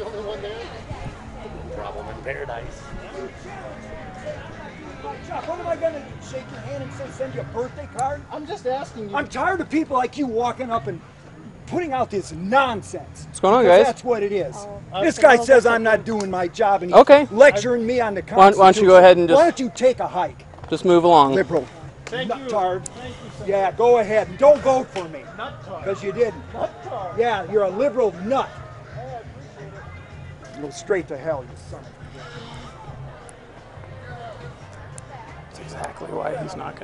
The only one there? Problem in paradise. Chuck, what am I gonna do? Shake your hand and say send you a birthday card? I'm just asking you. I'm tired of people like you walking up and putting out this nonsense. What's going on, guys? That's what it is. Uh, this guy says I'm not doing my job and he's Okay. lecturing me on the Why why don't you go ahead and just... Why don't you take a hike, Just move along. liberal? Thank you. Nuttard. Thank you so Yeah, go ahead. And don't vote for me. much. Nuttard. Because you didn't. Nuttard. Yeah, you're a liberal nut. Go straight to hell, you son of a bitch. That's exactly why he's not going